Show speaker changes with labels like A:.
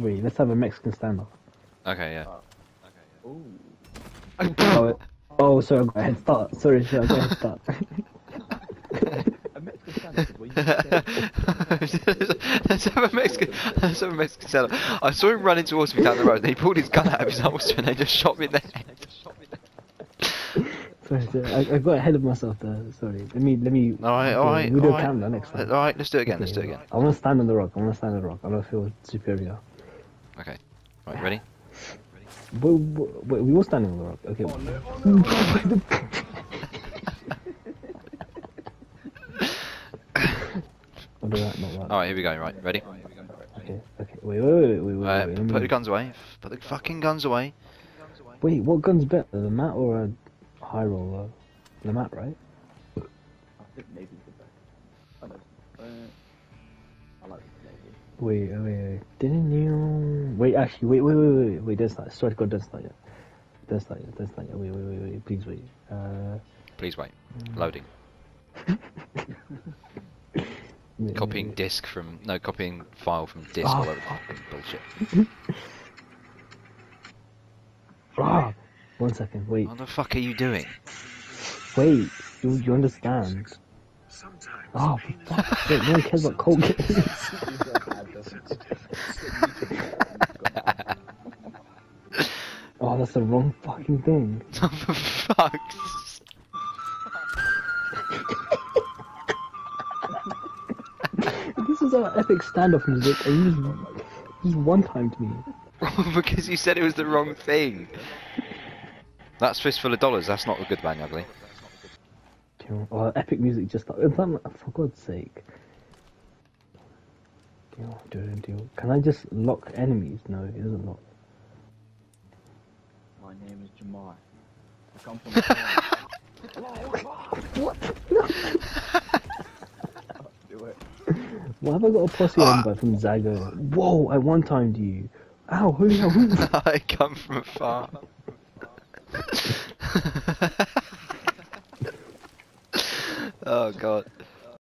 A: Wait, let's have a Mexican standoff.
B: Okay, yeah.
C: Ooh.
A: Oh, it- oh, sorry, I got a head start. Sorry, sorry, I got a head start.
C: A Mexican standard, what you said.
B: let's have a Mexican. Let's have a Mexican seller. I saw him running towards me down the road. and He pulled his gun out of his holster and they just shot me in the head.
A: sorry, sorry. I, I got ahead of myself there. Sorry. Let me, let me.
B: All right, all right.
A: We'll do
B: all
A: a
B: right.
A: countdown next time.
B: right, let's do it again. Let's do it again.
A: I want to stand on the rock. I want to stand on the rock. I want to feel superior.
B: Okay. Right, ready?
A: Wait, wait, wait, we were standing on the rock. Okay. Or do that not work?
B: All right, here we go. Right, ready?
A: Okay, okay. Wait, wait, wait, wait, wait,
B: Uh,
A: wait. let
B: put the guns away. Put the fucking guns away.
A: Wait, what gun's better, the mat or a high roller? The mat, right?
C: I think Navy's the best. I know. Uh, I like Navy.
A: Wait, wait, wait. Didn't you? Wait, actually, wait, wait, wait, wait, wait. Don't start. Swear to God, don't yet. Don't start yet. Don't start yet. Wait, wait, wait, wait. Please wait. Uh,
B: Please wait. Loading. Copying disk from no, copying file from disk.
A: Oh,
B: all over
A: fuck.
B: fucking bullshit.
A: Ah, one second. Wait,
B: What the fuck are you doing?
A: wait. You, you understand? Oh, for fuck's sake, no one cares about cold games. that's the wrong fucking thing.
B: For fuck's
A: This is our epic standoff music, and you just, just one-timed me.
B: because you said it was the wrong thing. That's fistful of dollars. That's not a good bang ugly.
A: Oh, epic music just for God's sake. Can I just lock enemies? No, it doesn't lock.
C: My name is Jamar. I come from
A: What?
C: Do it.
A: Why have I got a posse uh, on by from Zago? Whoa, I one-timed you. Ow, holy hell. who-
B: I come from afar. oh god.